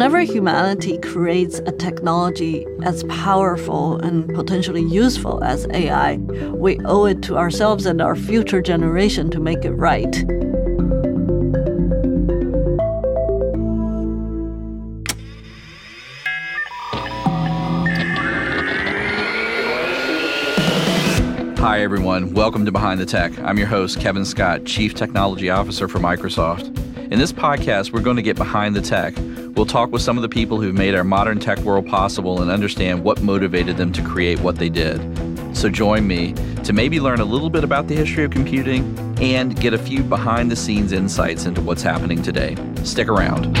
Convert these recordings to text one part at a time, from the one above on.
whenever humanity creates a technology as powerful and potentially useful as AI, we owe it to ourselves and our future generation to make it right. Hi, everyone. Welcome to Behind the Tech. I'm your host, Kevin Scott, Chief Technology Officer for Microsoft. In this podcast, we're going to get behind the tech. We'll talk with some of the people who've made our modern tech world possible and understand what motivated them to create what they did. So join me to maybe learn a little bit about the history of computing and get a few behind the scenes insights into what's happening today. Stick around.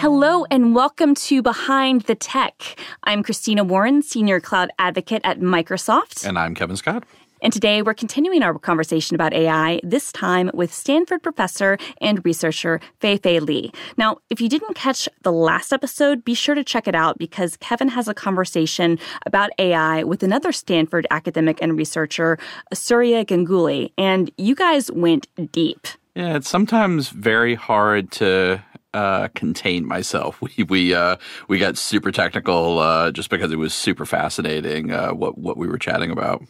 Hello and welcome to Behind the Tech. I'm Christina Warren, Senior Cloud Advocate at Microsoft. And I'm Kevin Scott. And today we're continuing our conversation about AI, this time with Stanford professor and researcher Fei Fei Li. Now, if you didn't catch the last episode, be sure to check it out because Kevin has a conversation about AI with another Stanford academic and researcher, Surya Ganguli, and you guys went deep. Yeah, it's sometimes very hard to uh, contain myself. We we uh, we got super technical uh, just because it was super fascinating uh, what what we were chatting about.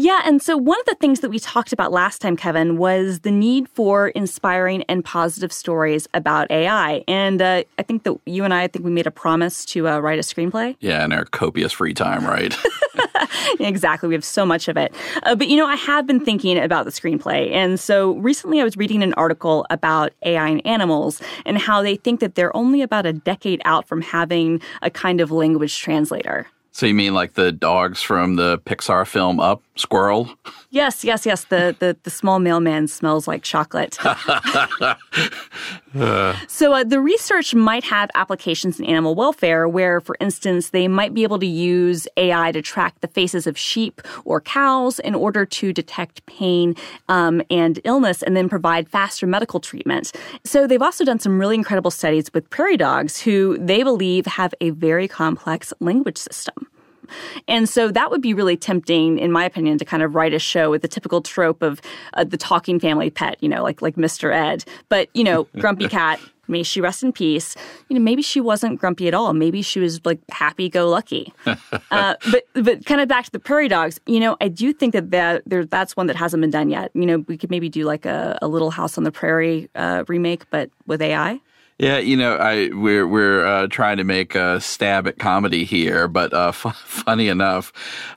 Yeah, and so one of the things that we talked about last time, Kevin, was the need for inspiring and positive stories about AI. And uh, I think that you and I, I think we made a promise to uh, write a screenplay. Yeah, in our copious free time, right? exactly. We have so much of it. Uh, but you know, I have been thinking about the screenplay. And so recently I was reading an article about AI and animals and how they think that they're only about a decade out from having a kind of language translator. So you mean like the dogs from the Pixar film Up, Squirrel? Yes, yes, yes. The the, the small mailman smells like chocolate. So uh, the research might have applications in animal welfare, where, for instance, they might be able to use AI to track the faces of sheep or cows in order to detect pain um, and illness, and then provide faster medical treatment. So they've also done some really incredible studies with prairie dogs, who they believe have a very complex language system. And so that would be really tempting, in my opinion, to kind of write a show with the typical trope of uh, the talking family pet, you know, like like Mr. Ed. But you know, grumpy cat. May she rest in peace. You know, maybe she wasn't grumpy at all. Maybe she was like happy-go-lucky. uh, but but kind of back to the prairie dogs. You know, I do think that that there, that's one that hasn't been done yet. You know, we could maybe do like a, a Little House on the Prairie uh, remake, but with AI. Yeah, you know, I we're we're uh, trying to make a stab at comedy here, but uh, f- funny enough,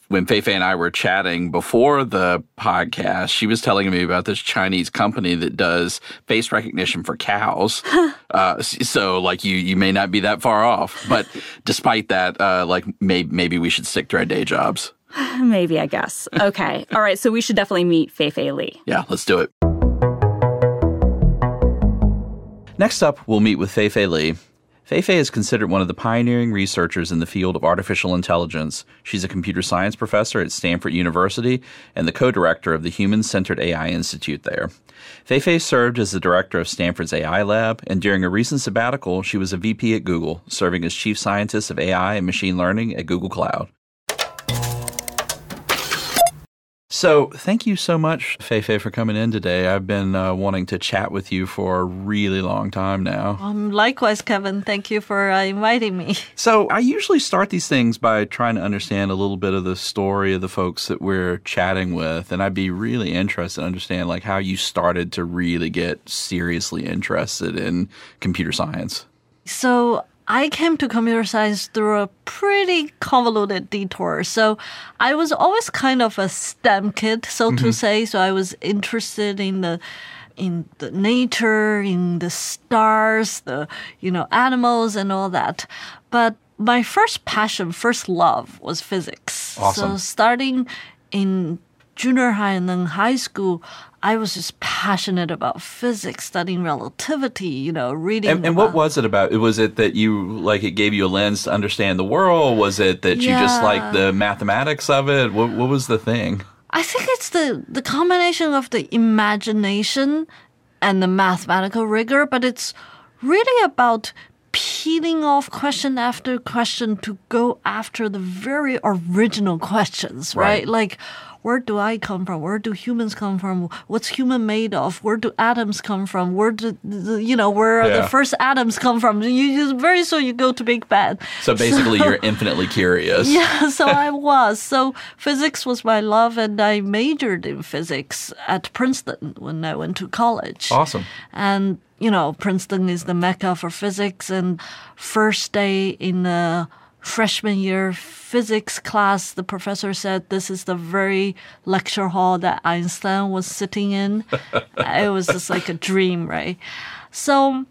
when Fei Fei and I were chatting before the podcast, she was telling me about this Chinese company that does face recognition for cows. uh, so, like, you you may not be that far off, but despite that, uh, like, may- maybe we should stick to our day jobs. Maybe, I guess. Okay, all right. So we should definitely meet Fei Fei Li. Yeah, let's do it. Next up, we'll meet with Fei Fei Li. Fei Fei is considered one of the pioneering researchers in the field of artificial intelligence. She's a computer science professor at Stanford University and the co-director of the Human Centered AI Institute there. Fei Fei served as the director of Stanford's AI lab, and during a recent sabbatical, she was a VP at Google, serving as chief scientist of AI and machine learning at Google Cloud. So, thank you so much, Fei Fei, for coming in today. I've been uh, wanting to chat with you for a really long time now. Um, likewise, Kevin. Thank you for uh, inviting me. So, I usually start these things by trying to understand a little bit of the story of the folks that we're chatting with, and I'd be really interested to understand like how you started to really get seriously interested in computer science. So I came to computer science through a pretty convoluted detour. So I was always kind of a STEM kid, so to mm-hmm. say. So I was interested in the in the nature, in the stars, the you know animals and all that. But my first passion, first love was physics. Awesome. So starting in junior high and then high school, I was just passionate about physics, studying relativity, you know, reading. And, and what was it about? Was it that you like it gave you a lens to understand the world? Was it that you just Yeah. liked the mathematics of it? What, what was the thing? I think it's the the combination of the imagination and the mathematical rigor, but it's really about peeling off question after question to go after the very original questions, right? Right. Like, where do I come from? Where do humans come from? What's human made of? Where do atoms come from? Where do you know where Yeah. the first atoms come from? You just very soon you go to Big Bang. So basically, you're infinitely curious. Yeah, so I was. So physics was my love, and I majored in physics at Princeton when I went to college. Awesome. And, you know, Princeton is the mecca for physics. And first day in the freshman year physics class, the professor said this is the very lecture hall that Einstein was sitting in. it was just like a dream, right? So,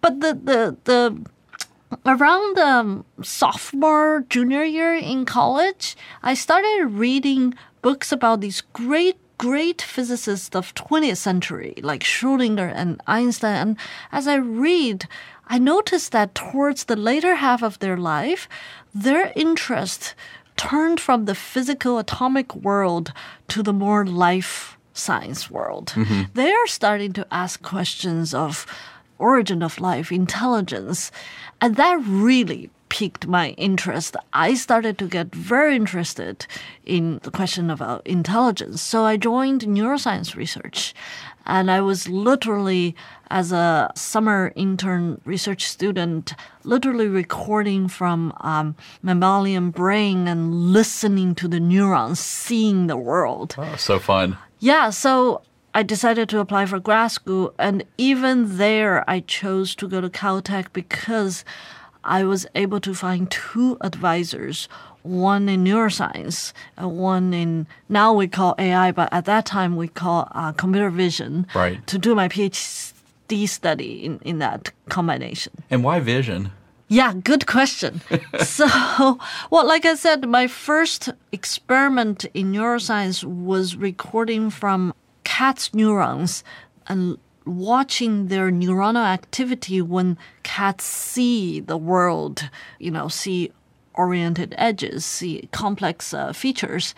but the, the, the, around um, sophomore junior year in college i started reading books about these great great physicists of 20th century like schrodinger and einstein and as i read i noticed that towards the later half of their life their interest turned from the physical atomic world to the more life science world mm-hmm. they are starting to ask questions of origin of life, intelligence. And that really piqued my interest. I started to get very interested in the question about intelligence. So I joined neuroscience research. And I was literally, as a summer intern research student, literally recording from um, mammalian brain and listening to the neurons, seeing the world. Oh, so fun. Yeah, so I decided to apply for grad school, and even there, I chose to go to Caltech because I was able to find two advisors one in neuroscience one in now we call AI, but at that time we call uh, computer vision Right. to do my PhD study in, in that combination. And why vision? Yeah, good question. so, well, like I said, my first experiment in neuroscience was recording from cats' neurons and watching their neuronal activity when cats see the world, you know, see oriented edges, see complex uh, features.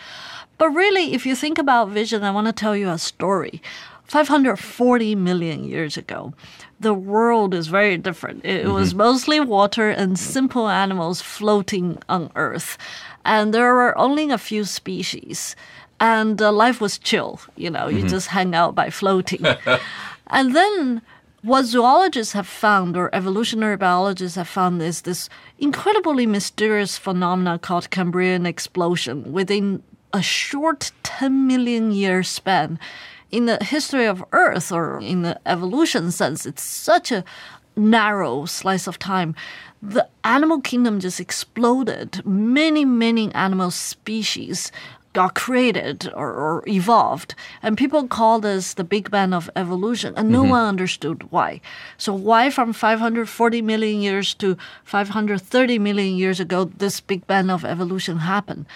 But really, if you think about vision, I want to tell you a story. 540 million years ago, the world is very different. It was mostly water and simple animals floating on Earth. And there were only a few species. And uh, life was chill. You know, you just hang out by floating. and then what zoologists have found or evolutionary biologists have found is this incredibly mysterious phenomena called Cambrian explosion within a short 10 million year span. In the history of Earth or in the evolution sense, it's such a narrow slice of time. The animal kingdom just exploded. Many, many animal species got created or, or evolved. And people call this the Big Bang of evolution, and no mm-hmm. one understood why. So, why from 540 million years to 530 million years ago, this Big Bang of evolution happened?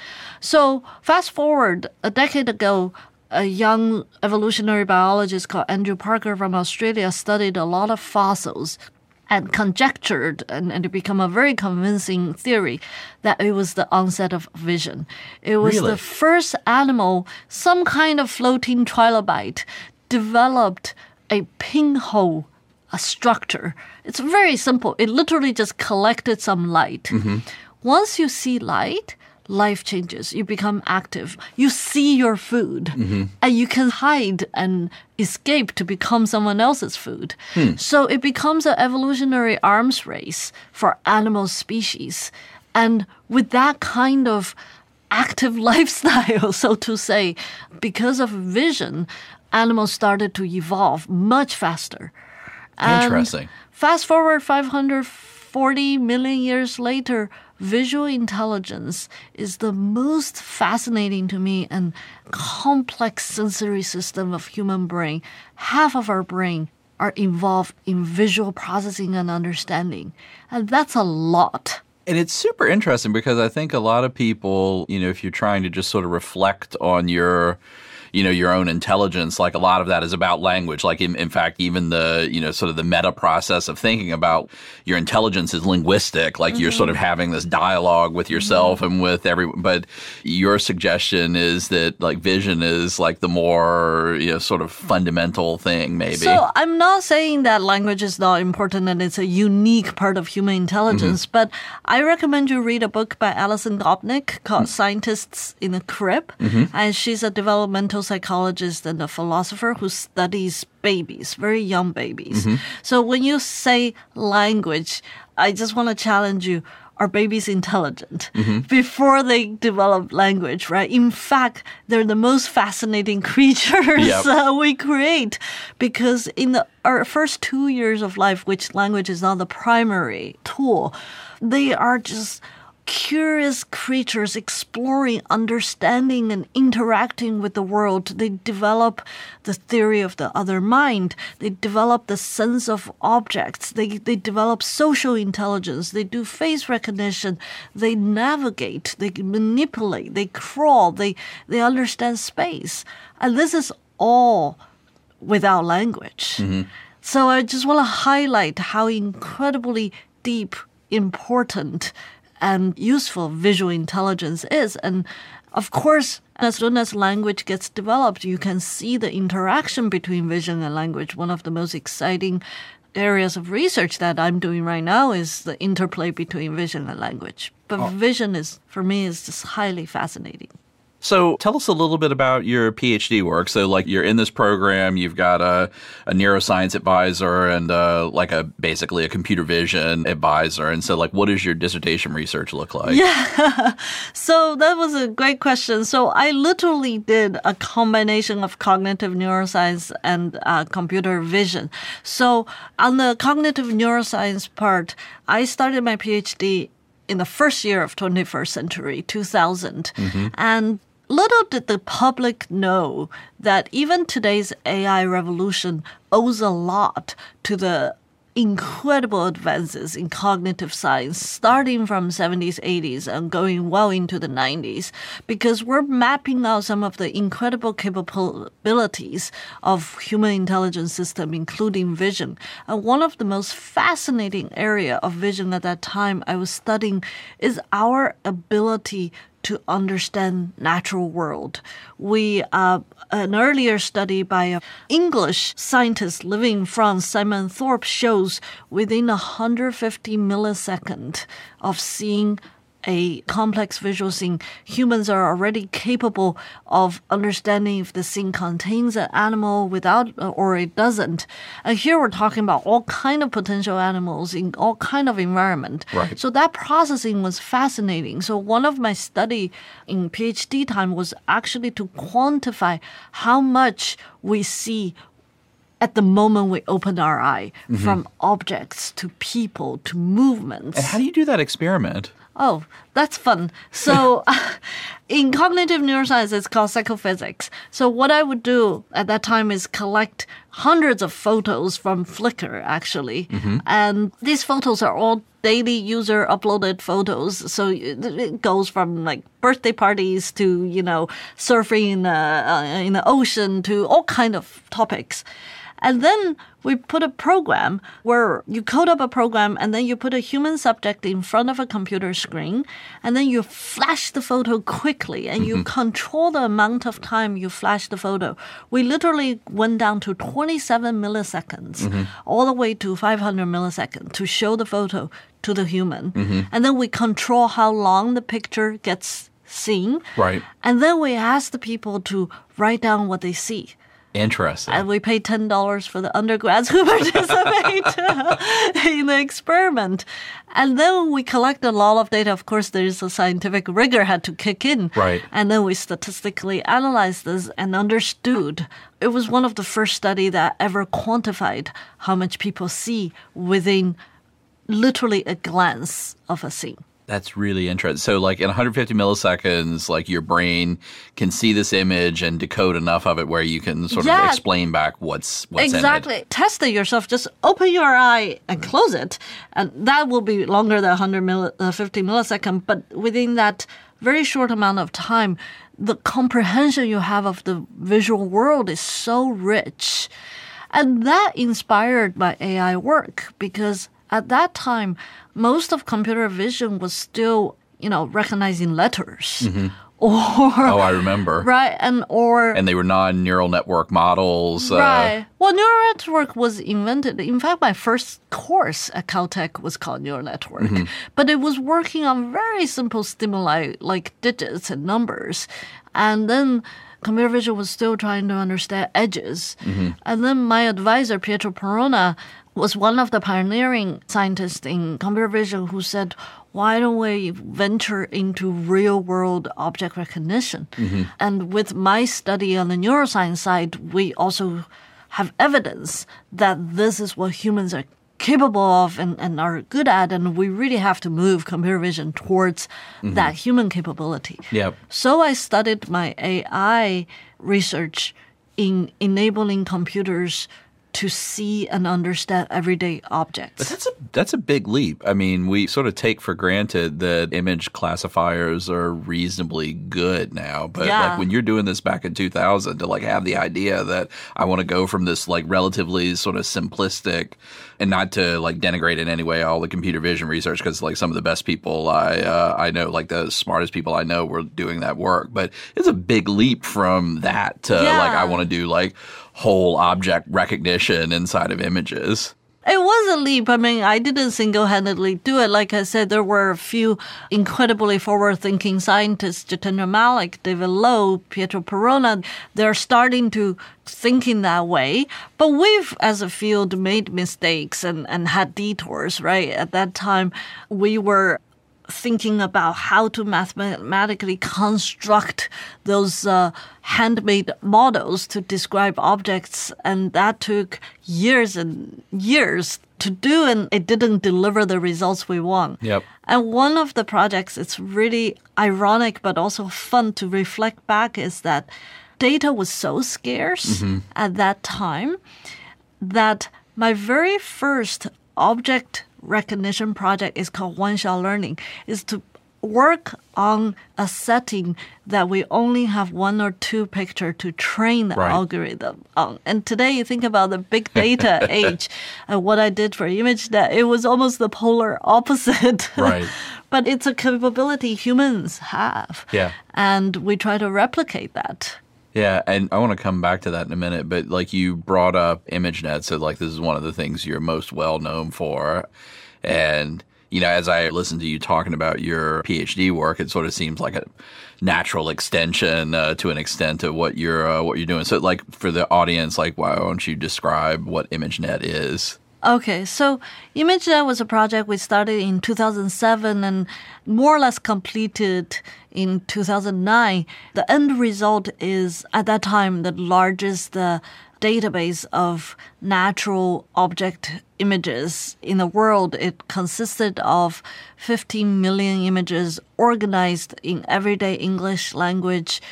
So, fast forward a decade ago, a young evolutionary biologist called Andrew Parker from Australia studied a lot of fossils and conjectured and, and it became a very convincing theory that it was the onset of vision. It was Really? the first animal, some kind of floating trilobite, developed a pinhole a structure. It's very simple. It literally just collected some light. Mm-hmm. Once you see light, life changes. You become active. You see your food, mm-hmm. and you can hide and escape to become someone else's food. Hmm. So it becomes an evolutionary arms race for animal species. And with that kind of active lifestyle, so to say, because of vision, animals started to evolve much faster. And Interesting. Fast forward 540 million years later, visual intelligence is the most fascinating to me and complex sensory system of human brain. Half of our brain are involved in visual processing and understanding. And that's a lot. And it's super interesting because I think a lot of people, you know, if you're trying to just sort of reflect on your you know, your own intelligence, like a lot of that is about language. Like in, in fact, even the, you know, sort of the meta process of thinking about your intelligence is linguistic. Like mm-hmm. you're sort of mm-hmm. having this dialogue with yourself mm-hmm. and with everyone. But your suggestion is that like vision is like the more, you know, sort of fundamental thing, maybe. So I'm not saying that language is not important and it's a unique part of human intelligence, mm-hmm. but I recommend you read a book by Alison Gopnik called mm-hmm. Scientists in the Crib. Mm-hmm. And she's a developmental psychologist and a philosopher who studies babies, very young babies. Mm-hmm. So when you say language, I just want to challenge you are babies intelligent mm-hmm. before they develop language, right? In fact, they're the most fascinating creatures yep. uh, we create because in the, our first two years of life, which language is not the primary tool, they are just curious creatures exploring, understanding, and interacting with the world. They develop the theory of the other mind. They develop the sense of objects. They, they develop social intelligence. They do face recognition. They navigate. They manipulate. They crawl. They, they understand space. And this is all without language. Mm-hmm. So I just want to highlight how incredibly deep, important, and useful visual intelligence is. And of course, as soon as language gets developed, you can see the interaction between vision and language. One of the most exciting areas of research that I'm doing right now is the interplay between vision and language. But oh. vision is, for me, is just highly fascinating. So tell us a little bit about your PhD work. So like you're in this program, you've got a, a neuroscience advisor and uh, like a basically a computer vision advisor. And so like what does your dissertation research look like? Yeah. so that was a great question. So I literally did a combination of cognitive neuroscience and uh, computer vision. So on the cognitive neuroscience part, I started my PhD in the first year of 21st century, 2000. Mm-hmm. And Little did the public know that even today's AI revolution owes a lot to the incredible advances in cognitive science starting from 70s 80s and going well into the 90s because we're mapping out some of the incredible capabilities of human intelligence system including vision. And one of the most fascinating area of vision at that time i was studying is our ability to understand natural world. We uh, an earlier study by an English scientist living in France, Simon Thorpe, shows within 150 millisecond of seeing a complex visual scene, humans are already capable of understanding if the scene contains an animal without or it doesn't. And here we're talking about all kind of potential animals in all kind of environment. Right. So that processing was fascinating. So one of my study in PhD time was actually to quantify how much we see at the moment we open our eye mm-hmm. from objects to people to movements. And how do you do that experiment? Oh, that's fun. So, in cognitive neuroscience, it's called psychophysics. So, what I would do at that time is collect hundreds of photos from Flickr, actually. Mm-hmm. And these photos are all daily user uploaded photos. So, it goes from like birthday parties to, you know, surfing in the, uh, in the ocean to all kind of topics. And then we put a program where you code up a program and then you put a human subject in front of a computer screen and then you flash the photo quickly and you mm-hmm. control the amount of time you flash the photo. We literally went down to 27 milliseconds mm-hmm. all the way to 500 milliseconds to show the photo to the human. Mm-hmm. And then we control how long the picture gets seen. Right. And then we ask the people to write down what they see. Interesting. And we paid ten dollars for the undergrads who participate in the experiment. And then we collect a lot of data. Of course, there is a scientific rigor had to kick in. Right. And then we statistically analyzed this and understood. It was one of the first study that ever quantified how much people see within literally a glance of a scene. That's really interesting. So, like in 150 milliseconds, like your brain can see this image and decode enough of it where you can sort yeah. of explain back what's what's exactly. Test it yourself. Just open your eye and close it, and that will be longer than 150 uh, millisecond. But within that very short amount of time, the comprehension you have of the visual world is so rich. And that inspired my AI work because at that time, most of computer vision was still, you know, recognizing letters. Mm-hmm. Or, Oh, I remember. right, and or And they were non-neural network models. uh, Right. Well, neural network was invented. In fact, my first course at Caltech was called neural network, but it was working on very simple stimuli like digits and numbers, and then. Computer vision was still trying to understand edges. Mm-hmm. And then my advisor, Pietro Perona, was one of the pioneering scientists in computer vision who said, why don't we venture into real world object recognition? Mm-hmm. And with my study on the neuroscience side, we also have evidence that this is what humans are capable of and, and are good at, and we really have to move computer vision towards mm-hmm. that human capability. Yep. So I studied my AI research in enabling computers to see and understand everyday objects. That's a that's a big leap. I mean, we sort of take for granted that image classifiers are reasonably good now, but Yeah. like when you're doing this back in 2000 to like have the idea that I want to go from this like relatively sort of simplistic and not to like denigrate in any way all the computer vision research because like some of the best people I uh, I know like the smartest people I know were doing that work, but it's a big leap from that to Yeah. like I want to do like whole object recognition inside of images. It was a leap. I mean, I didn't single handedly do it. Like I said, there were a few incredibly forward thinking scientists, Jitendra Malik, David Lowe, Pietro Perona. They're starting to think in that way. But we've, as a field, made mistakes and, and had detours, right? At that time, we were thinking about how to mathematically construct those uh, handmade models to describe objects, and that took years and years to do, and it didn't deliver the results we want. Yep. And one of the projects, it's really ironic but also fun to reflect back, is that data was so scarce mm-hmm. at that time that my very first object recognition project is called one shot learning is to work on a setting that we only have one or two picture to train the Right. algorithm on. And today you think about the big data age and what I did for ImageNet, it was almost the polar opposite. Right. but it's a capability humans have. Yeah. And we try to replicate that. Yeah, and I want to come back to that in a minute, but like you brought up ImageNet, so like this is one of the things you're most well known for. And you know, as I listen to you talking about your PhD work, it sort of seems like a natural extension uh, to an extent of what you're uh, what you're doing. So, like for the audience, like why don't you describe what ImageNet is? Okay, so ImageNet was a project we started in 2007 and more or less completed in 2009. The end result is, at that time, the largest uh, database of natural object images in the world. It consisted of 15 million images organized in everyday English language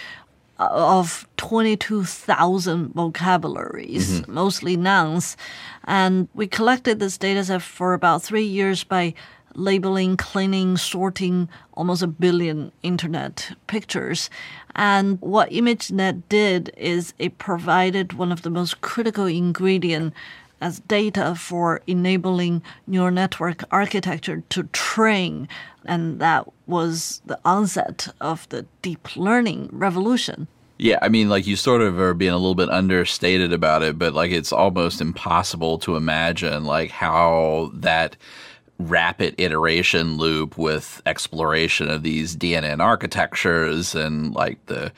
uh, of 22,000 vocabularies, mm-hmm. mostly nouns. And we collected this data set for about three years by labeling, cleaning, sorting almost a billion internet pictures. And what ImageNet did is it provided one of the most critical ingredient as data for enabling neural network architecture to train. And that was the onset of the deep learning revolution. Yeah, I mean, like you sort of are being a little bit understated about it, but like it's almost impossible to imagine like how that rapid iteration loop with exploration of these DNN architectures and like the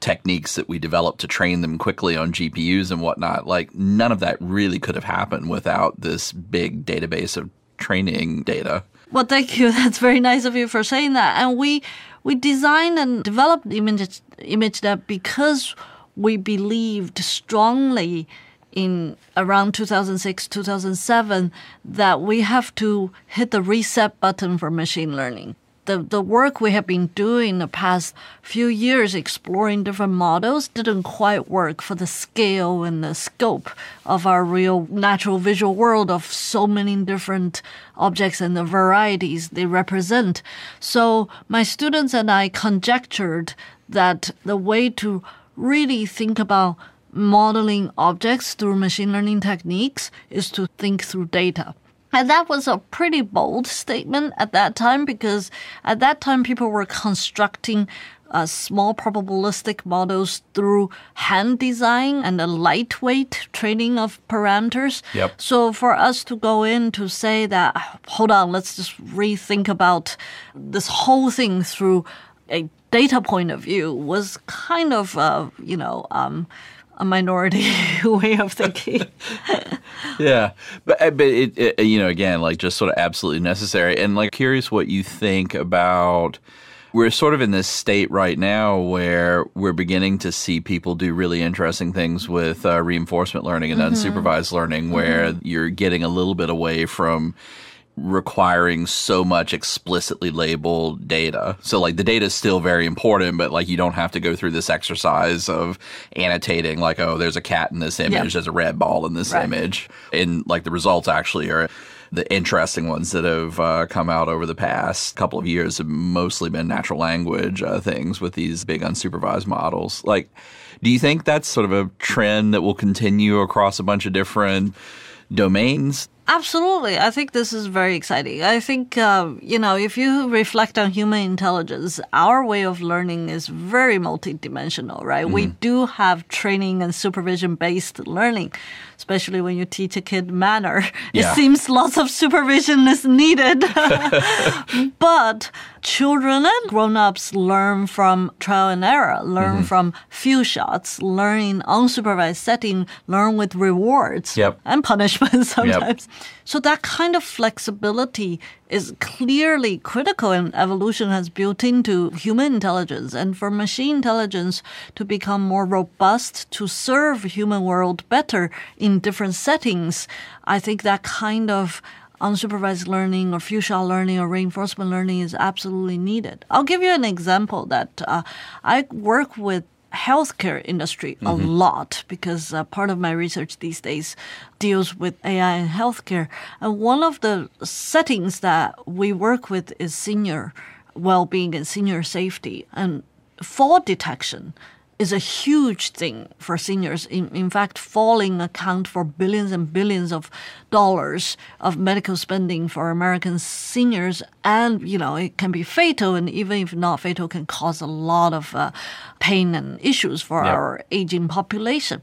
techniques that we developed to train them quickly on GPUs and whatnot, like none of that really could have happened without this big database of training data. Well, thank you. That's very nice of you for saying that. And we we designed and developed image ImageNet because we believed strongly in around 2006 2007 that we have to hit the reset button for machine learning the, the work we have been doing the past few years exploring different models didn't quite work for the scale and the scope of our real natural visual world of so many different objects and the varieties they represent. So my students and I conjectured that the way to really think about modeling objects through machine learning techniques is to think through data. And that was a pretty bold statement at that time because at that time people were constructing uh, small probabilistic models through hand design and a lightweight training of parameters. Yep. So for us to go in to say that, hold on, let's just rethink about this whole thing through a data point of view was kind of, uh, you know, um, a minority way of thinking. yeah, but uh, but it, it, you know again like just sort of absolutely necessary and like curious what you think about. We're sort of in this state right now where we're beginning to see people do really interesting things with uh, reinforcement learning and mm-hmm. unsupervised learning, where mm-hmm. you're getting a little bit away from requiring so much explicitly labeled data. So like the data is still very important, but like you don't have to go through this exercise of annotating like, oh, there's a cat in this image, yeah. there's a red ball in this right. image. And like the results actually are the interesting ones that have uh, come out over the past couple of years have mostly been natural language uh, things with these big unsupervised models. Like, do you think that's sort of a trend that will continue across a bunch of different domains? Absolutely. I think this is very exciting. I think, uh, you know, if you reflect on human intelligence, our way of learning is very multidimensional, right? Mm. We do have training and supervision based learning, especially when you teach a kid manner. Yeah. It seems lots of supervision is needed. but children and grown-ups learn from trial and error, learn mm-hmm. from few shots, learn in unsupervised setting, learn with rewards yep. and punishments sometimes. Yep. So that kind of flexibility is clearly critical and evolution has built into human intelligence and for machine intelligence to become more robust to serve human world better in different settings. I think that kind of unsupervised learning or few shot learning or reinforcement learning is absolutely needed. I'll give you an example that uh, I work with healthcare industry a mm-hmm. lot because uh, part of my research these days deals with AI in healthcare. And one of the settings that we work with is senior well-being and senior safety and fall detection is a huge thing for seniors. In, in fact, falling account for billions and billions of dollars of medical spending for American seniors. And, you know, it can be fatal. And even if not fatal, can cause a lot of uh, pain and issues for our aging population.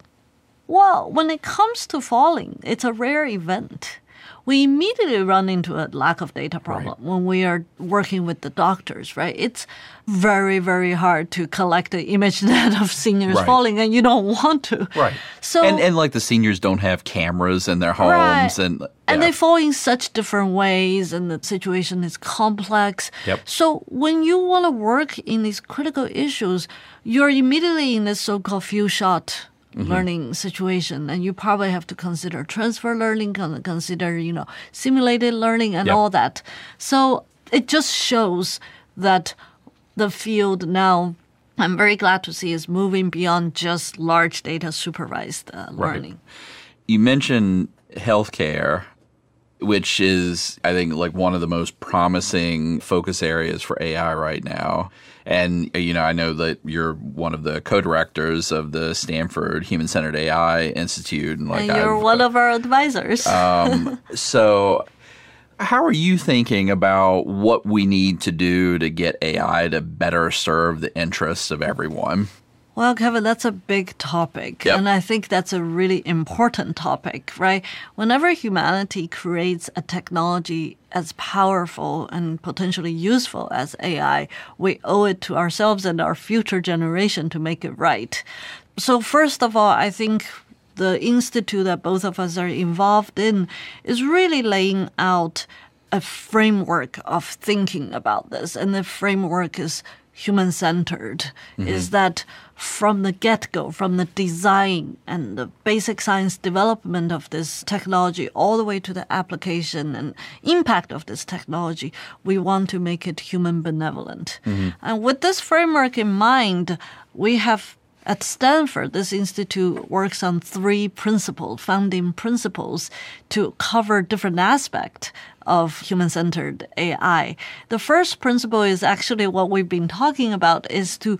Well, when it comes to falling, it's a rare event we immediately run into a lack of data problem right. when we are working with the doctors, right? It's very, very hard to collect the image net of seniors right. falling, and you don't want to. Right. So and, and like the seniors don't have cameras in their homes, right. and yeah. and they fall in such different ways, and the situation is complex. Yep. So when you want to work in these critical issues, you're immediately in this so-called few shot mm-hmm. learning situation and you probably have to consider transfer learning consider you know simulated learning and yep. all that so it just shows that the field now I'm very glad to see is moving beyond just large data supervised uh, learning. Right. You mentioned healthcare which is, I think, like one of the most promising focus areas for AI right now. And, you know, I know that you're one of the co directors of the Stanford Human Centered AI Institute. And, like, and you're I've, one of our advisors. um, so, how are you thinking about what we need to do to get AI to better serve the interests of everyone? Well, Kevin, that's a big topic. Yep. And I think that's a really important topic, right? Whenever humanity creates a technology as powerful and potentially useful as AI, we owe it to ourselves and our future generation to make it right. So, first of all, I think the institute that both of us are involved in is really laying out a framework of thinking about this. And the framework is human centered, mm-hmm. is that from the get go, from the design and the basic science development of this technology, all the way to the application and impact of this technology, we want to make it human benevolent. Mm-hmm. And with this framework in mind, we have at Stanford, this institute works on three principles, founding principles to cover different aspects of human-centered AI. The first principle is actually what we've been talking about is to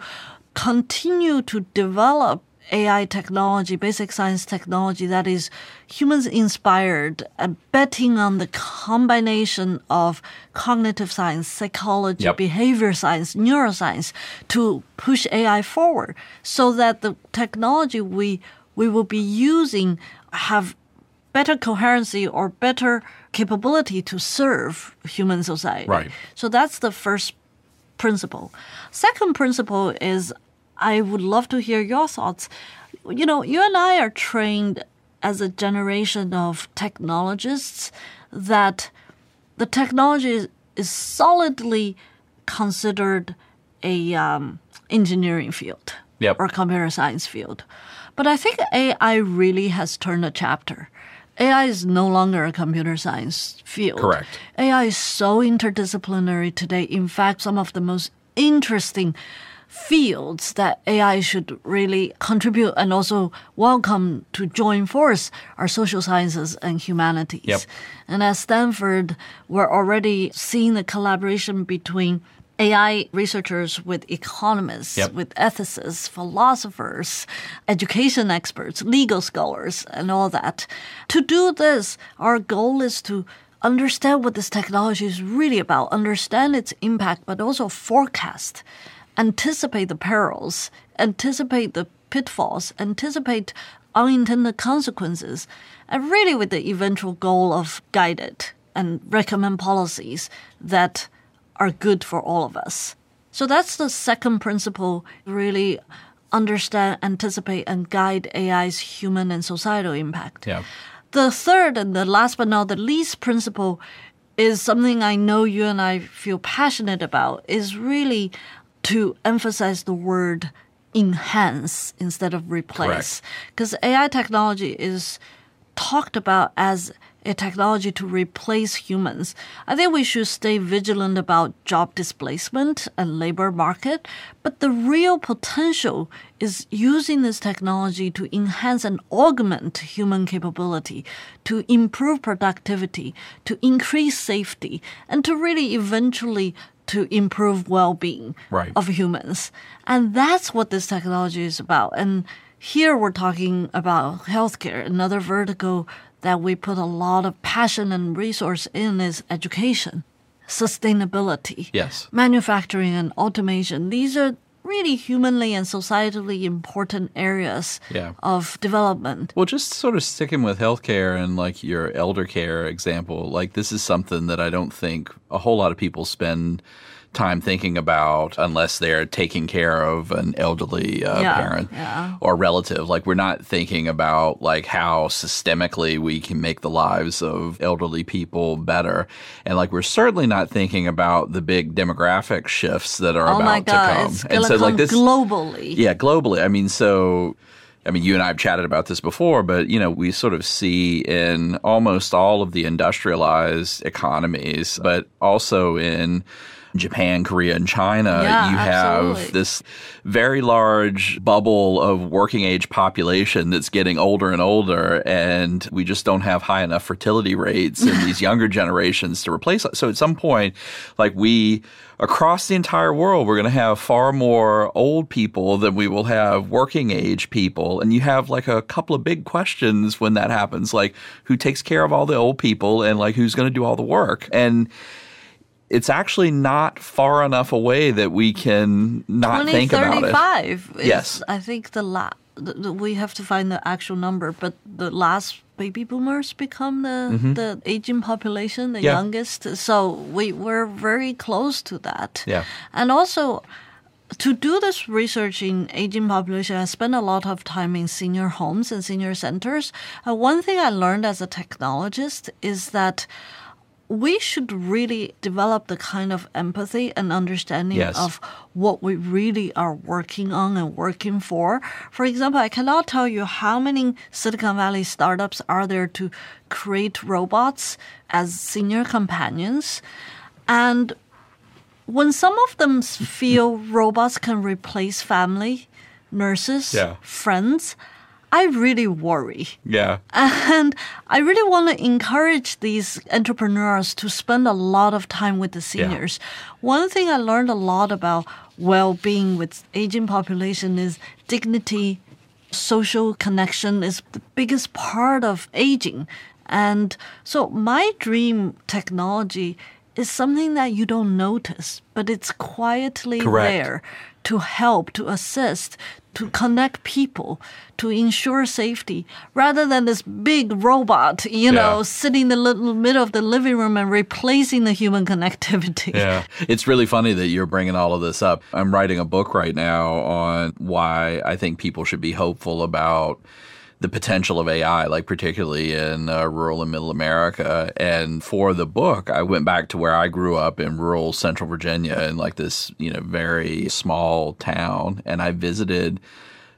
continue to develop AI technology, basic science technology that is humans inspired and betting on the combination of cognitive science, psychology, Yep. behavior science, neuroscience to push AI forward so that the technology we we will be using have better coherency or better capability to serve human society. Right. So that's the first principle. Second principle is I would love to hear your thoughts. You know, you and I are trained as a generation of technologists that the technology is, is solidly considered a um, engineering field Yep. or computer science field. But I think AI really has turned a chapter. AI is no longer a computer science field. Correct. AI is so interdisciplinary today. In fact, some of the most interesting fields that AI should really contribute and also welcome to join force are social sciences and humanities. Yep. And at Stanford, we're already seeing the collaboration between AI researchers with economists, Yep. with ethicists, philosophers, education experts, legal scholars, and all that. To do this, our goal is to understand what this technology is really about, understand its impact, but also forecast, anticipate the perils, anticipate the pitfalls, anticipate unintended consequences, and really with the eventual goal of guide it and recommend policies that are good for all of us. So that's the second principle, really understand, anticipate, and guide AI's human and societal impact. Yeah. The third and the last but not the least principle is something I know you and I feel passionate about is really to emphasize the word enhance instead of replace. Because AI technology is talked about as a technology to replace humans. I think we should stay vigilant about job displacement and labor market, but the real potential is using this technology to enhance and augment human capability, to improve productivity, to increase safety, and to really eventually to improve well-being Right. of humans. And that's what this technology is about. And here we're talking about healthcare. Another vertical that we put a lot of passion and resource in is education, sustainability, Yes. manufacturing and automation. These are really humanly and societally important areas Yeah. of development. Well, just sort of sticking with healthcare and like your elder care example, like this is something that I don't think a whole lot of people spend time thinking about unless they're taking care of an elderly uh, Yeah, parent yeah. or relative. Like we're not thinking about like how systemically we can make the lives of elderly people better, and like we're certainly not thinking about the big demographic shifts that are Oh about my to come. it's and so come like this globally. yeah, globally. I mean, so I mean, you and I have chatted about this before, but you know, we sort of see in almost all of the industrialized economies, but also in Japan, Korea, and China, Yeah, you have absolutely. this very large bubble of working age population that's getting older and older, and we just don't have high enough fertility rates in these younger generations to replace it. So at some point, like we across the entire world, we're going to have far more old people than we will have working age people. And you have like a couple of big questions when that happens, like who takes care of all the old people and like who's going to do all the work. And it's actually not far enough away that we can not think about it. 2035 Yes. I think the la- the, the, we have to find the actual number, but the last baby boomers become the the aging population, the Mm-hmm. Yeah. youngest. So we we're very close to that. Yeah. And also to do this research in aging population, I spent a lot of time in senior homes and senior centers. Uh, one thing I learned as a technologist is that we should really develop the kind of empathy and understanding Yes. of what we really are working on and working for. For example, I cannot tell you how many Silicon Valley startups are there to create robots as senior companions. And when some of them feel robots can replace family, nurses, Yeah. friends, I really worry. Yeah. And I really want to encourage these entrepreneurs to spend a lot of time with the seniors. One thing I learned a lot about well-being with aging population is dignity, social connection is the biggest part of aging. And so my dream technology is something that you don't notice, but it's quietly Correct. there to help, to assist, to connect people, to ensure safety, rather than this big robot, you know, Yeah. sitting in the little middle of the living room and replacing the human connectivity. Yeah. It's really funny that you're bringing all of this up. I'm writing a book right now on why I think people should be hopeful about the potential of AI, like particularly in uh, rural and middle America. And for the book, I went back to where I grew up in rural central Virginia in like this, you know, very small town. And I visited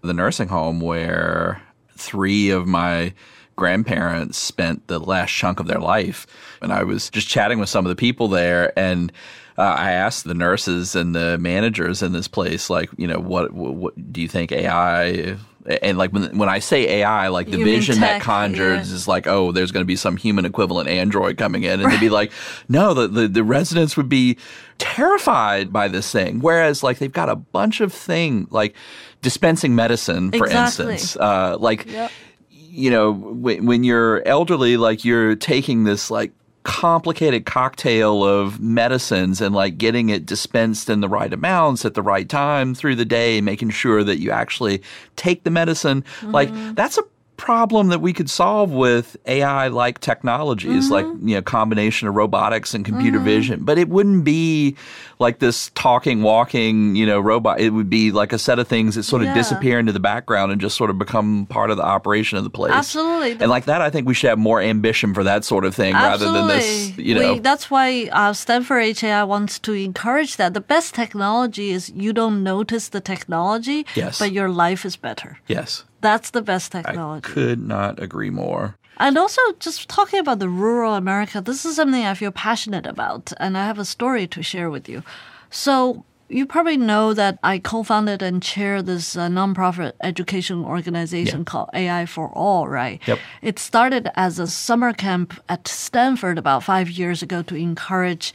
the nursing home where three of my grandparents spent the last chunk of their life. And I was just chatting with some of the people there and uh, I asked the nurses and the managers in this place, like, you know, what, what, what do you think AI? And like when when I say AI, like the You vision that conjures yeah. is like, oh, there's going to be some human equivalent android coming in, and they'd be like, no, the, the the residents would be terrified by this thing. Whereas like they've got a bunch of thing like dispensing medicine, for Exactly. instance, uh, like Yep. you know, when, when you're elderly, like you're taking this like complicated cocktail of medicines and like getting it dispensed in the right amounts at the right time through the day, making sure that you actually take the medicine. Like mm-hmm. that's a problem that we could solve with AI like technologies, like, you know, combination of robotics and computer vision. But it wouldn't be like this talking, walking, you know, robot. It would be like a set of things that sort of Yeah. disappear into the background and just sort of become part of the operation of the place. Absolutely. And like that, I think we should have more ambition for that sort of thing rather than this, you know. We, that's why uh, Stanford HAI wants to encourage that. The best technology is you don't notice the technology, Yes. but your life is better. yes. That's the best technology. I could not agree more. And also, just talking about the rural America, this is something I feel passionate about, and I have a story to share with you. So, you probably know that I co founded and chair this uh, nonprofit education organization Yeah. called AI for All, right? Yep. It started as a summer camp at Stanford about five years ago to encourage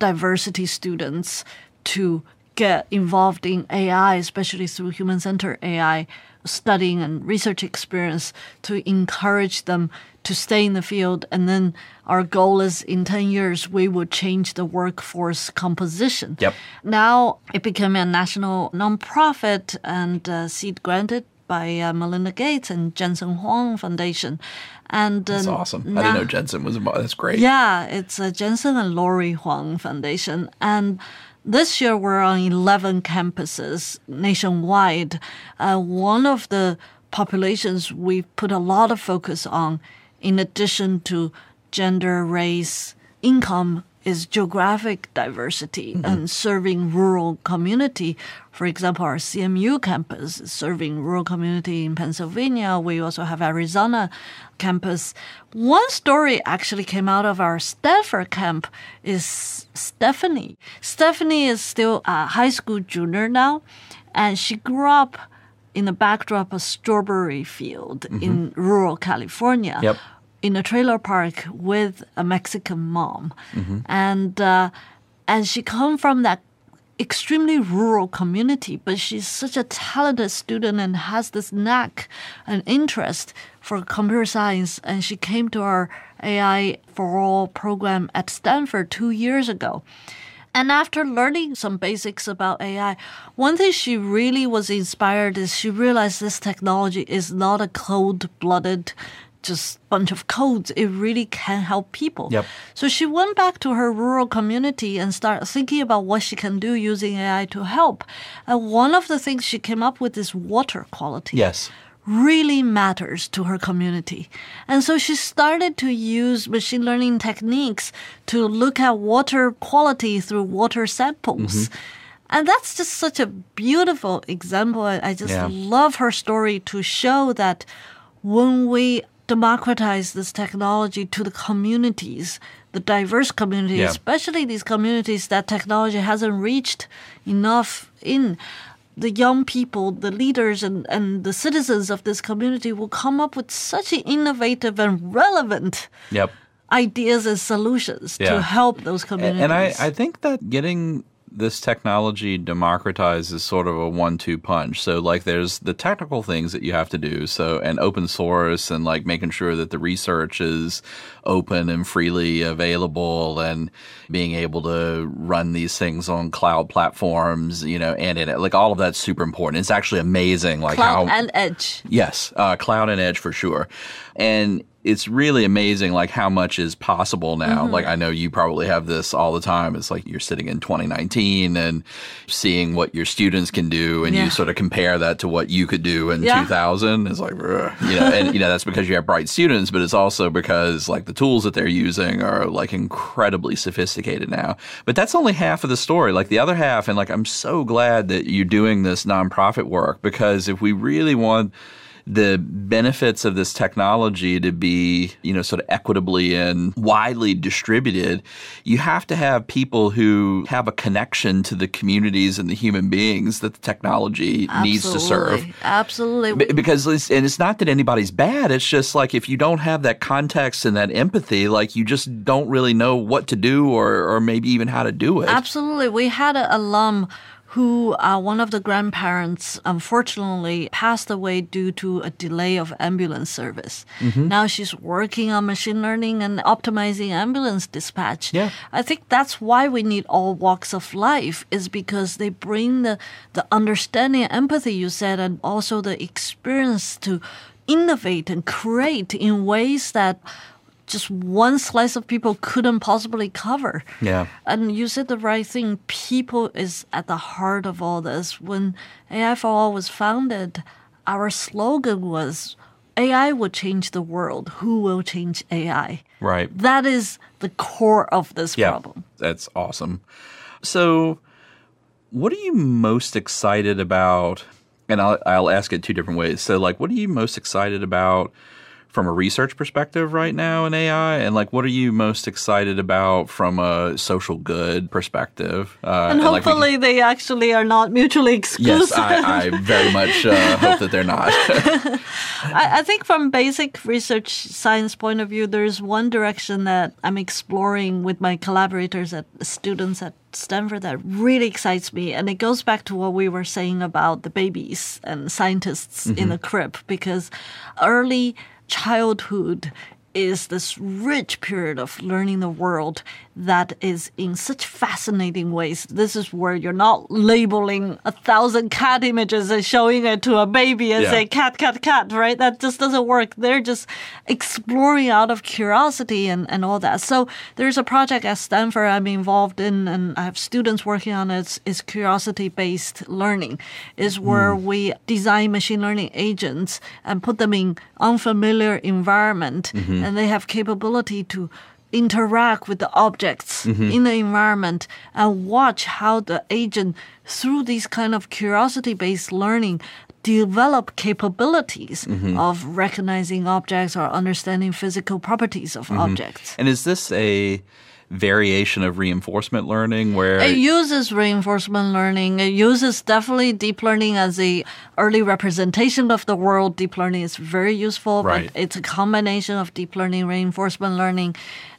diversity students to get involved in AI, especially through human centered AI studying and research experience to encourage them to stay in the field. And then our goal is in 10 years, we would change the workforce composition. Yep. Now it became a national nonprofit and uh, seed granted by uh, Melinda Gates and Jensen Huang Foundation. And That's uh, awesome. I now- didn't know Jensen was involved. That's great. yeah, it's a Jensen and Lori Huang Foundation. And this year we're on 11 campuses nationwide. Uh, one of the populations we put a lot of focus on, in addition to gender, race, income, is geographic diversity and mm-hmm. serving rural community. For example, our CMU campus is serving rural community in Pennsylvania. We also have Arizona campus. One story actually came out of our Stanford camp is Stephanie. Stephanie is still a high school junior now, and she grew up in the backdrop of strawberry field mm-hmm. in rural California Yep. In a trailer park with a Mexican mom, and uh, and she come from that extremely rural community, but she's such a talented student and has this knack and interest for computer science. And she came to our AI for All program at Stanford two years ago. And after learning some basics about AI, one thing she really was inspired is she realized this technology is not a cold blooded just bunch of codes. It really can help people. Yep. So she went back to her rural community and started thinking about what she can do using AI to help. And one of the things she came up with is water quality Yes. really matters to her community. And so she started to use machine learning techniques to look at water quality through water samples. Mm-hmm. And that's just such a beautiful example. I I just Yeah. love her story to show that when we democratize this technology to the communities, the diverse communities, Yeah. especially these communities that technology hasn't reached enough in, the young people, the leaders, and, and the citizens of this community will come up with such innovative and relevant Yep. ideas and solutions Yeah. to help those communities. and I, I think that getting this technology democratizes sort of a one-two punch. So like there's the technical things that you have to do. So and open source and like making sure that the research is open and freely available and being able to run these things on cloud platforms, you know, and in it like all of that's super important. It's actually amazing like Cloud how and edge. Yes, uh, cloud and edge for sure. And it's really amazing, like how much is possible now. Mm-hmm. Like I know you probably have this all the time. It's like you're sitting in 2019 and seeing what your students can do, and Yeah. you sort of compare that to what you could do in Yeah. 2000. It's like, "Ugh," you know, and you know that's because you have bright students, but it's also because like the tools that they're using are like incredibly sophisticated now. But that's only half of the story. Like the other half, and like I'm so glad that you're doing this nonprofit work because if we really want the benefits of this technology to be, you know, sort of equitably and widely distributed, you have to have people who have a connection to the communities and the human beings that the technology needs to serve. Absolutely. B- Because it's, and it's not that anybody's bad. It's just like if you don't have that context and that empathy, like you just don't really know what to do or or maybe even how to do it. Absolutely. We had an alum who, uh, one of the grandparents, unfortunately passed away due to a delay of ambulance service. Mm-hmm. Now she's working on machine learning and optimizing ambulance dispatch. Yeah. I think that's why we need all walks of life, is because they bring the, the understanding empathy you said, and also the experience to innovate and create in ways that just one slice of people couldn't possibly cover. Yeah. And you said the right thing. People is at the heart of all this. When AI for All was founded, our slogan was AI will change the world. Who will change AI? Right. That is the core of this Yeah, problem. that's awesome. So, what are you most excited about? And I'll, I'll ask it two different ways. So, like, what are you most excited about from a research perspective right now in AI? And, like, what are you most excited about from a social good perspective? Uh, And like, can- hopefully they actually are not mutually exclusive. yes, I, I very much uh, hope that they're not. I, I think from basic research science point of view, there's one direction that I'm exploring with my collaborators at students at Stanford that really excites me, and it goes back to what we were saying about the babies and scientists in the crib, because early childhood is this rich period of learning the world that is in such fascinating ways. This is where you're not labeling a thousand cat images and showing it to a baby and Yeah. say cat, cat, cat, right? That just doesn't work. They're just exploring out of curiosity and, and all that. So there's a project at Stanford I'm involved in and I have students working on it. It's, it's curiosity based learning is where hmm. we design machine learning agents and put them in unfamiliar environment mm-hmm. and they have capability to interact with the objects mm-hmm. in the environment and watch how the agent through this kind of curiosity based learning develop capabilities mm-hmm. of recognizing objects or understanding physical properties of mm-hmm. objects and is this a variation of reinforcement learning where It uses reinforcement learning. It uses definitely deep learning as a early representation of the world. Deep learning is very useful, Right. but it's a combination of deep learning, reinforcement learning.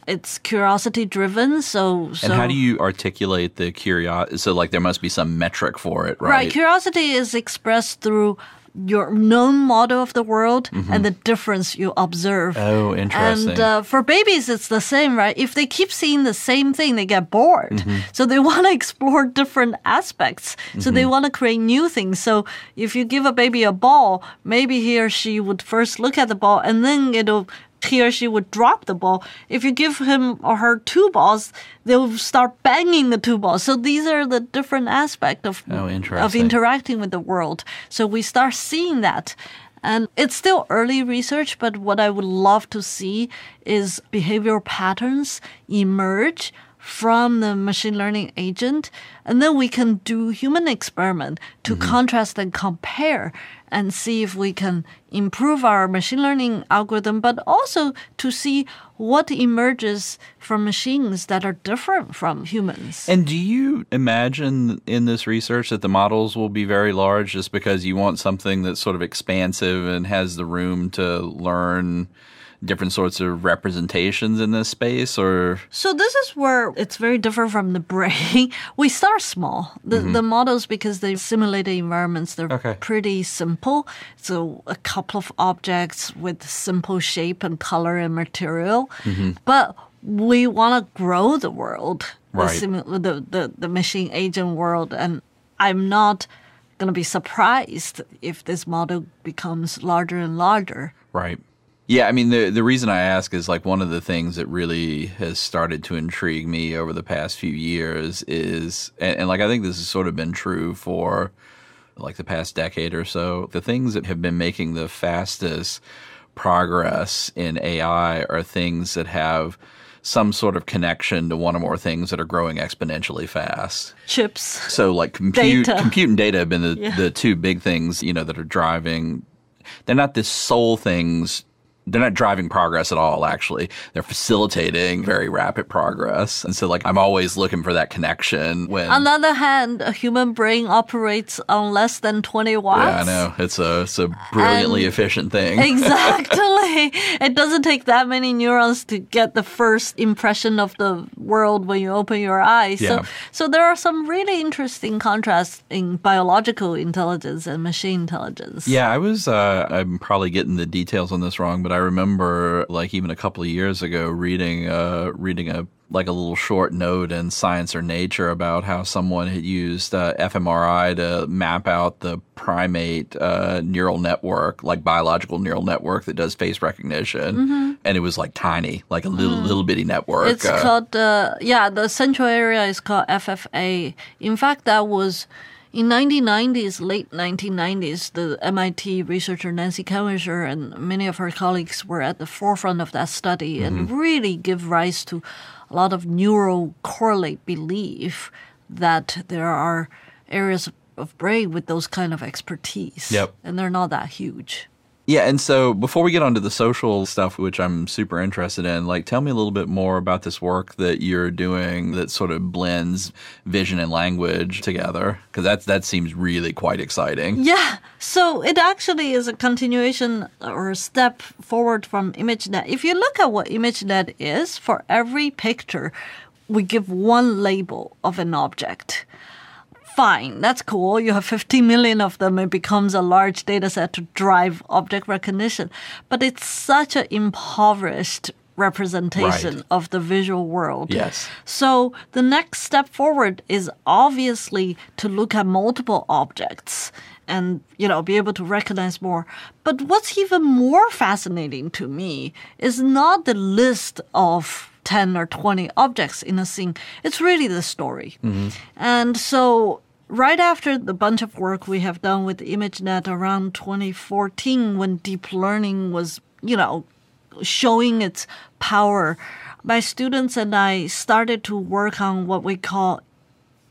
It's curiosity driven, so so and how do you articulate the curiosity? So, like, there must be some metric for it, right? Right. Curiosity is expressed through your known model of the world and the difference you observe. Mm-hmm. Oh, interesting. And uh, for babies, it's the same, right? If they keep seeing the same thing, they get bored. Mm-hmm. So they want to explore different aspects. So they Mm-hmm. want to create new things. So if you give a baby a ball, maybe he or she would first look at the ball and then it'll he or she would drop the ball. If you give him or her two balls, they'll start banging the two balls. So these are the different aspect of Oh, of interacting with the world. So we start seeing that. And it's still early research, but what I would love to see is behavioral patterns emerge from the machine learning agent and then we can do human experiment to mm-hmm. contrast and compare and see if we can improve our machine learning algorithm but also to see what emerges from machines that are different from humans. And do you imagine in this research that the models will be very large just because you want something that's sort of expansive and has the room to learn different sorts of representations in this space or So this is where it's very different from the brain. we start small. The mm-hmm. the models because they simulated environments, they're Okay. pretty simple. So a couple of objects with simple shape and color and material. Mm-hmm. But we want to grow the world, the, Right. simu- the, the the machine agent world, and I'm not going to be surprised if this model becomes larger and larger. Right. Yeah, I mean the the reason I ask is like one of the things that really has started to intrigue me over the past few years is and, and like I think this has sort of been true for like the past decade or so. The things that have been making the fastest progress in AI are things that have some sort of connection to one or more things that are growing exponentially fast. Chips. So like compute, Data. compute and data have been the, Yeah. the two big things, you know, that are driving. They're not the sole things. They're not driving progress at all. Actually, they're facilitating very rapid progress. And so, like, I'm always looking for that connection. When On the other hand, a human brain operates on less than 20 watts. yeah, I know it's a it's a brilliantly And- efficient thing. Exactly. it doesn't take that many neurons to get the first impression of the world when you open your eyes. Yeah. So, so there are some really interesting contrasts in biological intelligence and machine intelligence. Yeah, I was. Uh, I'm probably getting the details on this wrong, but I remember, like, even a couple of years ago, reading, uh, reading a like a little short note in Science or Nature about how someone had used uh, fMRI to map out the primate uh, neural network, like biological neural network that does face recognition, and it was like tiny, like a little little bitty network. It's uh, called, uh, yeah, the central area is called FFA. In fact, that was in 1990s, late 1990s, the MIT researcher Nancy Kanwisher and many of her colleagues were at the forefront of that study and mm-hmm. really give rise to a lot of neural correlate belief that there are areas of brain with those kind of expertise. Yep. And they're not that huge. Yeah, and so before we get onto the social stuff, which I'm super interested in, like tell me a little bit more about this work that you're doing that sort of blends vision and language together, because that that seems really quite exciting. Yeah. So it actually is a continuation or a step forward from ImageNet. If you look at what ImageNet is, for every picture, we give one label of an object. Fine, that's cool. You have 50 million of them. It becomes a large data set to drive object recognition. But it's such an impoverished representation Right. of the visual world. Yes. So the next step forward is obviously to look at multiple objects and you know be able to recognize more. But what's even more fascinating to me is not the list of 10 or 20 objects in a scene. It's really the story. Mm-hmm. And so right after the bunch of work we have done with ImageNet around 2014 when deep learning was, you know, showing its power, my students and I started to work on what we call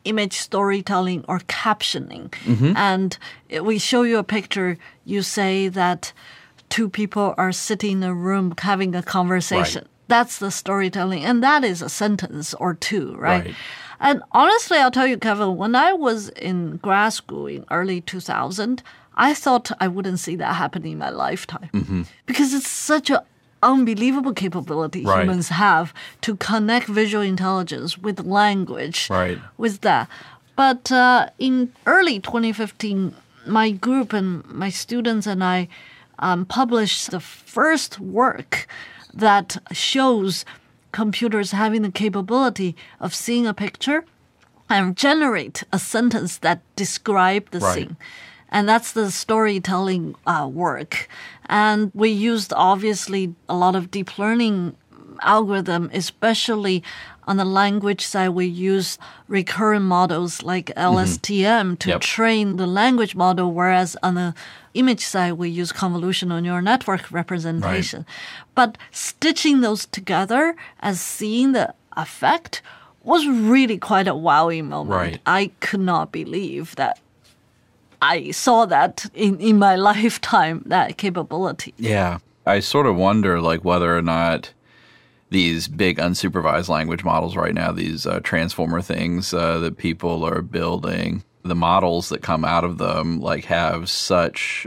image storytelling or captioning. Mm-hmm. And we show you a picture, you say that two people are sitting in a room having a conversation. That's the storytelling. And that is a sentence or two, right? Right. And honestly, I'll tell you, Kevin, when I was in grad school in early 2000, I thought I wouldn't see that happening in my lifetime because it's such an unbelievable capability Right. humans have to connect visual intelligence with language Right. with that. But uh, in early 2015, my group and my students and I um, published the first work that shows computers having the capability of seeing a picture and generate a sentence that describe the Right. scene. And that's the storytelling uh, work. And we used obviously a lot of deep learning algorithm, especially on the language side, we use recurrent models like LSTM to Yep. train the language model, whereas on the image side, we use convolutional neural network representation. But stitching those together as seeing the effect was really quite a wowing moment. Right. I could not believe that I saw that in, in my lifetime, that capability. Yeah. I sort of wonder like whether or not these big unsupervised language models right now, these uh, transformer things uh, that people are building, the models that come out of them like have such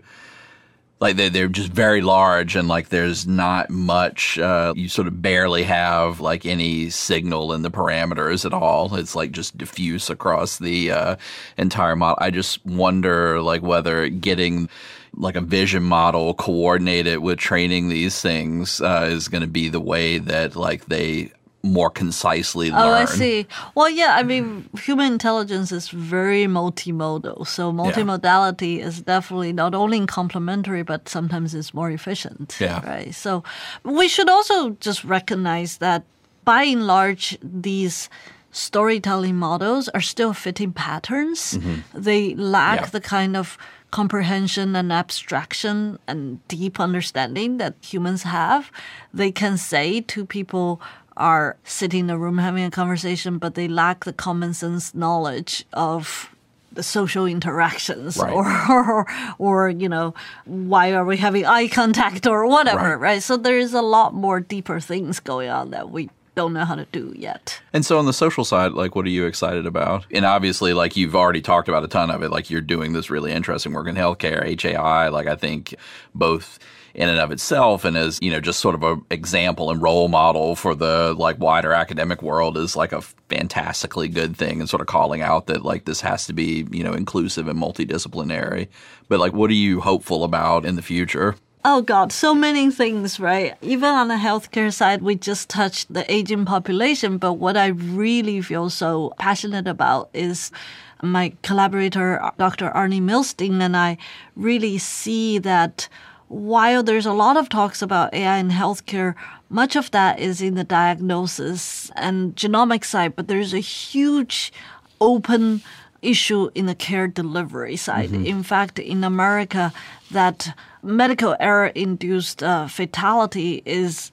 like they they're just very large and like there's not much uh, you sort of barely have like any signal in the parameters at all. It's like just diffuse across the uh, entire model. I just wonder like whether getting like a vision model coordinated with training these things uh, is going to be the way that like they more concisely learn. Oh, I see. Well, yeah, I mean, human intelligence is very multimodal. So multimodality is definitely not only complementary, but sometimes it's more efficient. Yeah. Right. So we should also just recognize that by and large, these storytelling models are still fitting patterns. Mm-hmm. They lack Yeah. the kind of comprehension and abstraction and deep understanding that humans have. They can say to people are sitting in a room having a conversation, but they lack the common sense knowledge of the social interactions Right. or, or or you know why are we having eye contact or whatever Right. right so there is a lot more deeper things going on that we don't know how to do yet And so on the social side, like what are you excited about? And obviously, like you've already talked about a ton of it. Like you're doing this really interesting work in healthcare, HAI. Like I think both in and of itself and as, you know, just sort of a example and role model for the like wider academic world is like a fantastically good thing and sort of calling out that like this has to be, you know, inclusive and multidisciplinary. But like what are you hopeful about in the future? Oh God, so many things, right? Even on the healthcare side, we just touched the aging population, but what I really feel so passionate about is my collaborator, Dr. Arnie Milstein, and I really see that while there's a lot of talks about AI in healthcare, much of that is in the diagnosis and genomic side, but there's a huge open issue in the care delivery side. In fact, in America, that medical error induced uh, fatality is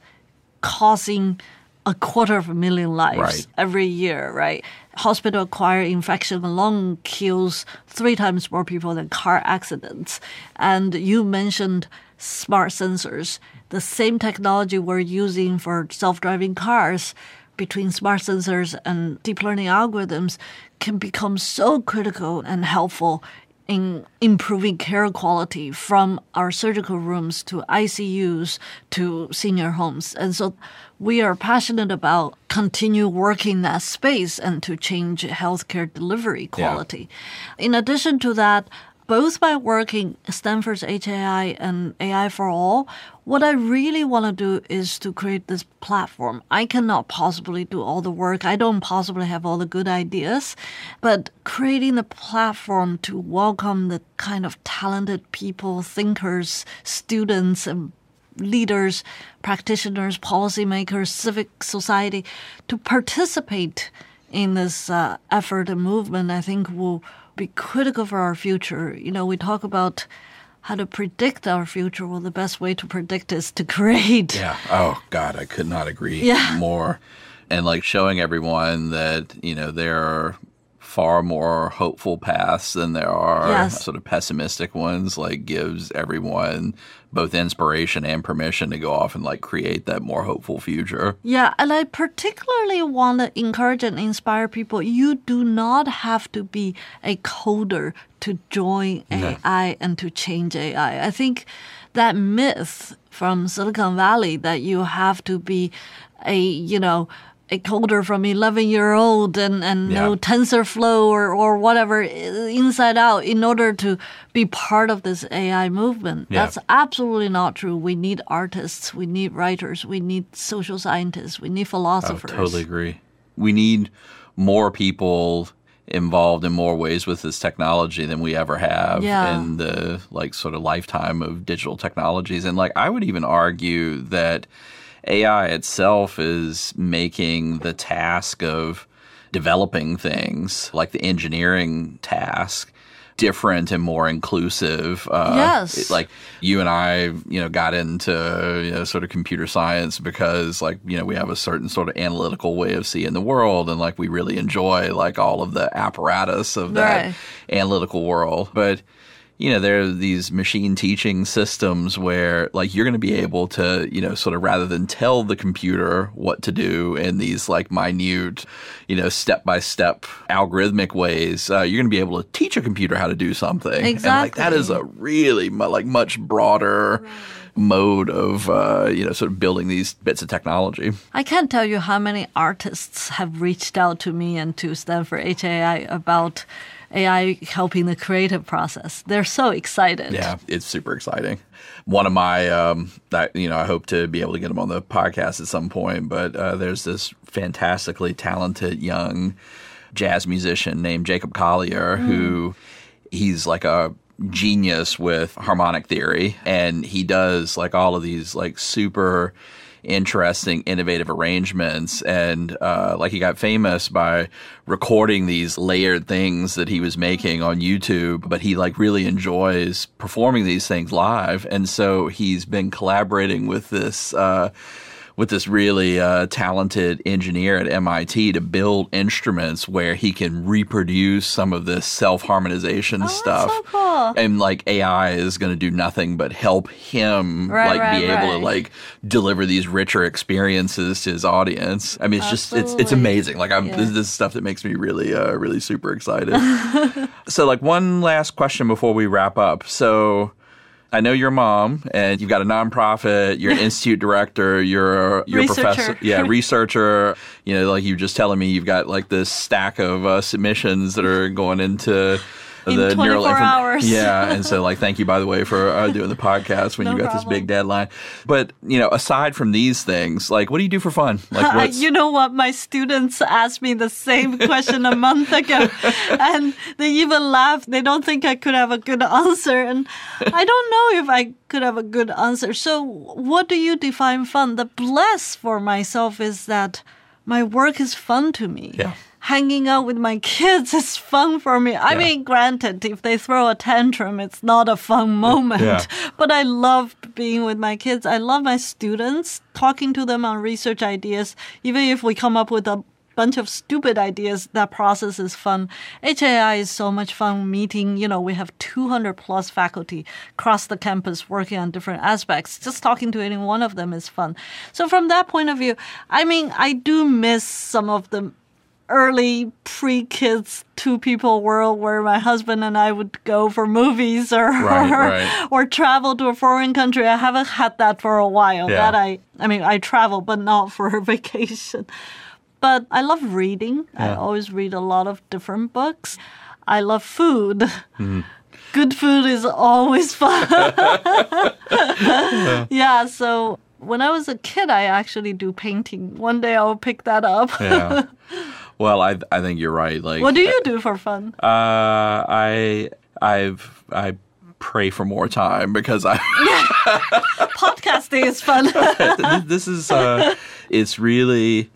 causing a quarter of a million lives Right. every year, right? Hospital acquired infection alone kills three times more people than car accidents. And you mentioned smart sensors. The same technology we're using for self driving cars between smart sensors and deep learning algorithms can become so critical and helpful in improving care quality from our surgical rooms to ICUs to senior homes. And so we are passionate about continue working that space and to change healthcare delivery quality. In addition to that, both by working Stanford's HAI and AI for All, what I really want to do is to create this platform. I cannot possibly do all the work. I don't possibly have all the good ideas, but creating the platform to welcome the kind of talented people, thinkers, students, and leaders, practitioners, policymakers, civic society to participate in this uh, effort and movement, I think will be critical for our future. You know, we talk about how to predict our future. Well, the best way to predict is to create. Yeah. Oh God, I could not agree Yeah. more. And like showing everyone that you know there are far more hopeful paths than there are Yes. sort of pessimistic ones. Like gives everyone both inspiration and permission to go off and like create that more hopeful future. Yeah, and I particularly want to encourage and inspire people. You do not have to be a coder to join AI and to change AI. I think that myth from Silicon Valley that you have to be a, you know, coder from 11 year old and, and know TensorFlow or, or whatever inside out in order to be part of this AI movement. Yeah. That's absolutely not true. We need artists, we need writers, we need social scientists, we need oh, philosophers. I totally agree. We need more people involved in more ways with this technology than we ever have Yeah. in the like sort of lifetime of digital technologies. And like I would even argue that AI itself is making the task of developing things like the engineering task different and more inclusive. Uh, Yes. it- like you and I, you know, got into you know sort of computer science because like you know we have a certain sort of analytical way of seeing the world, and like we really enjoy like all of the apparatus of that Right. analytical world, but. You know, there are these machine teaching systems where, like, you're going to be able to, you know, sort of rather than tell the computer what to do in these, like, minute, you know, step by step algorithmic ways, uh, you're going to be able to teach a computer how to do something. And, like, that is a really, like, much broader mode of, uh, you know, sort of building these bits of technology. I can't tell you how many artists have reached out to me and to Stanford HAI about AI helping the creative process. They're so excited. Yeah, it's super exciting. One of my, um, that you know, I hope to be able to get him on the podcast at some point. But uh, there's this fantastically talented young jazz musician named Jacob Collier who he's like a genius with harmonic theory, and he does like all of these like super interesting, innovative arrangements. And uh, like he got famous by recording these layered things that he was making on YouTube, but he like really enjoys performing these things live. And so he's been collaborating with this. Uh, with this really uh, talented engineer at MIT to build instruments where he can reproduce some of this self harmonization Oh, that's stuff. so cool. And like AI is going to do nothing but help him Right, like right, be able to like deliver these richer experiences to his audience. I mean, it's just it's it's amazing. Like I'm Yeah. this, this is stuff that makes me really uh, really super excited. so like one last question before we wrap up. So. I know your mom, and you've got a nonprofit. You're an institute director. You're a, you're a professor, Researcher. yeah, researcher. You know, like you were just telling me, you've got like this stack of uh, submissions that are going into In the 24 inform- hours. Yeah, and so like, thank you by the way for uh, doing the podcast when No you got this big deadline. But you know, aside from these things, like, what do you do for fun? Like, you know what? My students asked me the same question a month ago, and they even laughed. They don't think I could have a good answer, and I don't know if I could have a good answer. So, what do you define fun? The bless for myself is that my work is fun to me. Yeah. Hanging out with my kids is fun for me. I Yeah. mean, granted, if they throw a tantrum, it's not a fun moment. Yeah. But I love being with my kids. I love my students, talking to them on research ideas. Even if we come up with a bunch of stupid ideas, that process is fun. HAI is so much fun meeting. You know, we have 200 plus faculty across the campus working on different aspects. Just talking to any one of them is fun. So from that point of view, I mean, I do miss some of the early pre-kids two people world where my husband and I would go for movies or Right, or, right. or travel to a foreign country. I haven't had that for a while. Yeah. That I I mean I travel but not for a vacation. But I love reading. I always read a lot of different books. I love food. Mm-hmm. Good food is always fun. yeah, so when I was a kid, I actually do painting. One day I'll pick that up. yeah? Well, I I think you're right. Like, What do you do for fun? Uh, I I've I pray for more time because I Podcasting is fun. this, is uh, it's really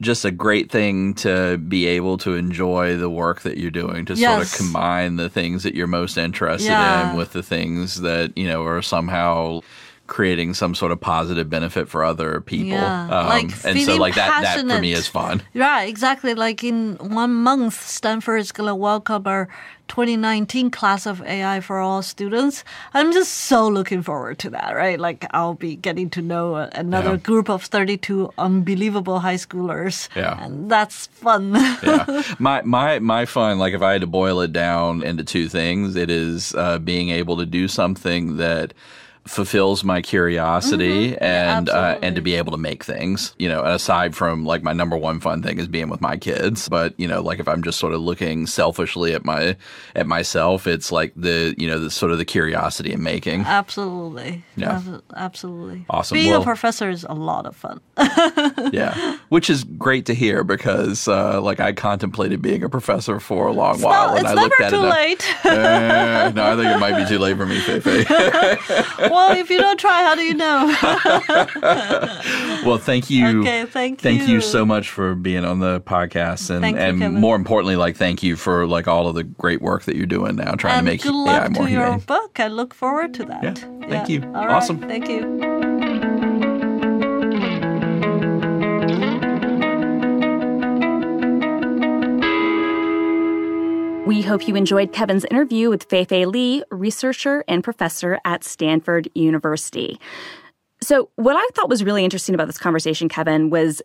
just a great thing to be able to enjoy the work that you're doing to sort of combine the things that you're most interested Yeah. in with the things that you know are somehow creating some sort of positive benefit for other people Um, like and so like that that for me is fun Right, exactly. Like in one month, Stanford is going to welcome our 2019 class of AI for all students. I'm just so looking forward to that, right? Like I'll be getting to know another Yeah. group of 32 unbelievable high schoolers. Yeah. And that's fun. yeah. My my my fun, like if I had to boil it down into two things, it is uh, being able to do something that fulfills my curiosity and uh, and to Mm-hmm. be able to make things. You know, and aside from like my number one fun thing is being with my kids, but you know, like if I'm just sort of looking selfishly at my at myself, it's like the you know the sort of the curiosity in making. absolutely. Yeah. Ab- Absolutely. Awesome. Being Well- a professor is a lot of fun. yeah, which is great to hear because uh, like I contemplated being a professor for a long while, no, and it's I never looked at too it. and I- late. Eh, no, I think it might be too late for me, Feifei. well, if you don't try, how do you know? well, thank you. Okay, thank Thank you you. so much for being on the podcast, and Thank you, and Kevin. more importantly, like thank you for like all of the great work that you're doing now, trying and to make good AI more to your humane. book. I look forward to that. Yeah, thank you. All right, Awesome. Thank you. We hope you enjoyed Kevin's interview with Feifei Li, researcher and professor at Stanford University. So, what I thought was really interesting about this conversation, Kevin, was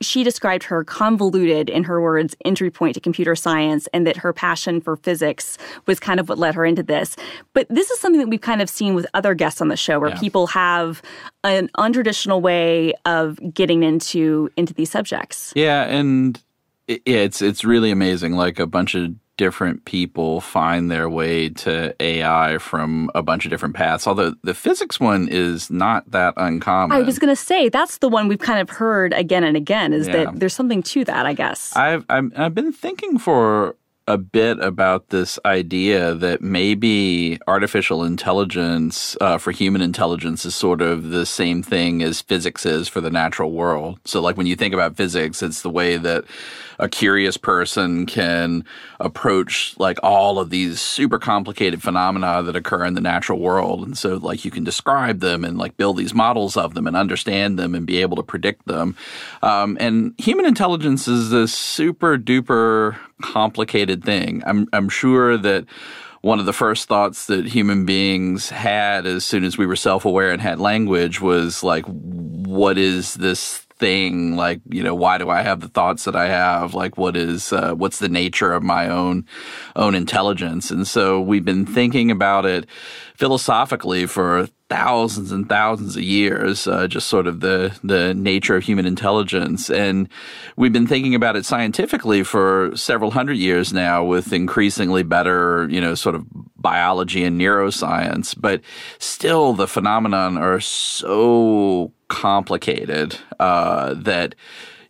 she described her convoluted, in her words, entry point to computer science, and that her passion for physics was kind of what led her into this. But this is something that we've kind of seen with other guests on the show, where Yeah. people have an untraditional way of getting into into these subjects. Yeah, and it, yeah, it's it's really amazing. Like a bunch of different people find their way to AI from a bunch of different paths. Although the physics one is not that uncommon. I was going to say that's the one we've kind of heard again and again. Is Yeah. that there's something to that? I guess. I've, I've I've been thinking for a bit about this idea that maybe artificial intelligence uh, for human intelligence is sort of the same thing as physics is for the natural world. So, like when you think about physics, it's the way that a curious person can approach like all of these super complicated phenomena that occur in the natural world. And so like you can describe them and like build these models of them and understand them and be able to predict them. Um, and human intelligence is this super duper complicated thing. I'm, I'm sure that one of the first thoughts that human beings had as soon as we were self-aware and had language was like, what is this thing? Like you know why do i have the thoughts that i have? Like what is uh, what's the nature of my own own intelligence? And so we've been thinking about it philosophically for thousands and thousands of years uh, just sort of the the nature of human intelligence. And we've been thinking about it scientifically for several hundred years now with increasingly better you know sort of biology and neuroscience. But still the phenomenon are so complicated uh, that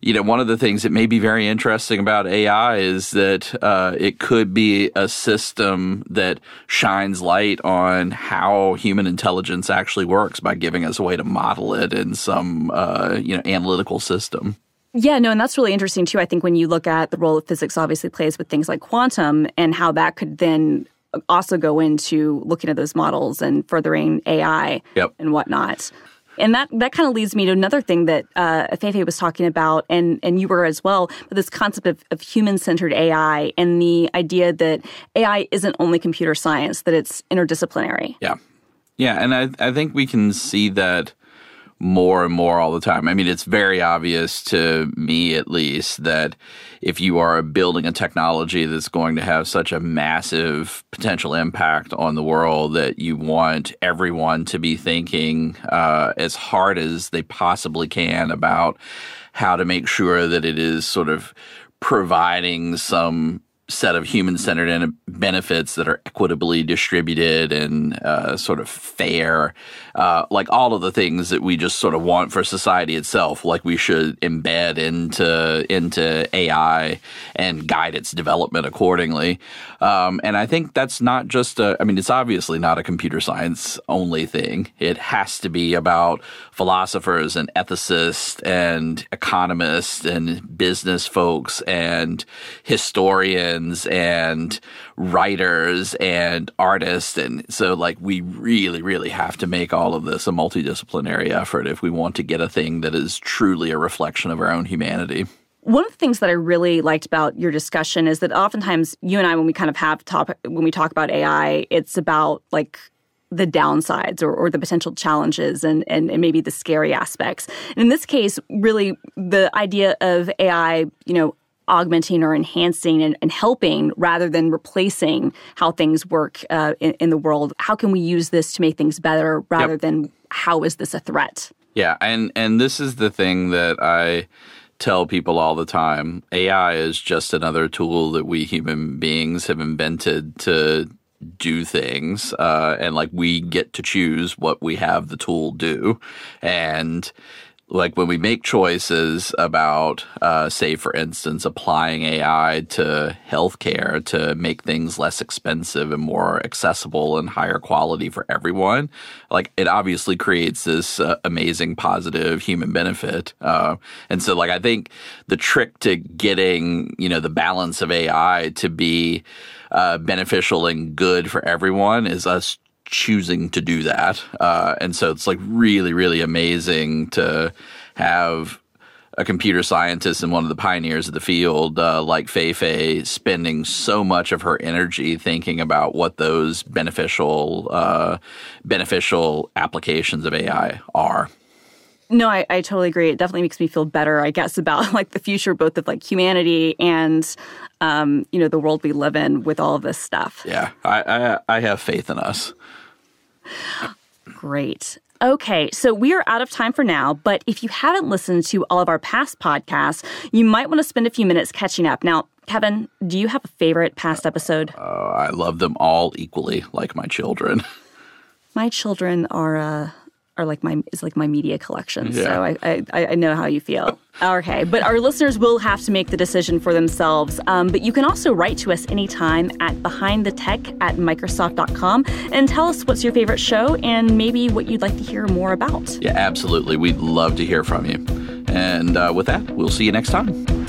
you know one of the things that may be very interesting about AI is that uh, it could be a system that shines light on how human intelligence actually works by giving us a way to model it in some uh, you know analytical system. Yeah, no, and that's really interesting too. I think when you look at the role that physics obviously plays with things like quantum and how that could then also go into looking at those models and furthering AI Yep. and whatnot. And that, that kind of leads me to another thing that uh, was talking about, and, and you were as well, but this concept of, of human centered AI and the idea that AI isn't only computer science, that it's interdisciplinary. Yeah. Yeah. And I, I think we can see that more and more all the time. I mean, it's very obvious to me, at least, that if you are building a technology that's going to have such a massive potential impact on the world, that you want everyone to be thinking uh, as hard as they possibly can about how to make sure that it is sort of providing some set of human centered benefits that are equitably distributed and uh, sort of fair, uh, like all of the things that we just sort of want for society itself, like we should embed into into AI and guide its development accordingly. Um, and I think that's not just a, I mean, it's obviously not a computer science only thing. It has to be about philosophers and ethicists and economists and business folks and historians and writers and artists. And so, like, we really, really have to make all of this a multidisciplinary effort if we want to get a thing that is truly a reflection of our own humanity. One of the things that I really liked about your discussion is that oftentimes you and I, when we kind of have topic, when we talk about AI, it's about like the downsides or, or the potential challenges and, and, and maybe the scary aspects. And in this case, really the idea of AI, you know, augmenting or enhancing and, and, helping rather than replacing how things work uh, in, in, the world. How can we use this to make things better rather yep. than how is this a threat? Yeah, and and this is the thing that I tell people all the time. AI is just another tool that we human beings have invented to do things uh, and like we get to choose what we have the tool do and like when we make choices about, uh, say, for instance, applying AI to healthcare to make things less expensive and more accessible and higher quality for everyone, like it obviously creates this uh, amazing positive human benefit. Uh, and so, like, I think the trick to getting, you know, the balance of AI to be uh, beneficial and good for everyone is us choosing to do that. Uh, and so it's like really, really amazing to have a computer scientist and one of the pioneers of the field, uh, like Fei Fei, spending so much of her energy thinking about what those beneficial uh, beneficial applications of AI are. No, I, I totally agree. It definitely makes me feel better, I guess, about like the future both of like humanity and um, you know the world we live in with all of this stuff. Yeah, I I, I have faith in us. Great. Okay, so we are out of time for now, but if you haven't listened to all of our past podcasts, you might want to spend a few minutes catching up. Now, Kevin, do you have a favorite past episode? Uh, I love them all equally, like my children. My children are uh, are like my is like my media collection. Yeah. So I, I I know how you feel. okay, but our listeners will have to make the decision for themselves. Um, but you can also write to us anytime at behindthetech at microsoft.com and tell us what's your favorite show and maybe what you'd like to hear more about. Yeah, absolutely. We'd love to hear from you. And uh, with that, we'll see you next time.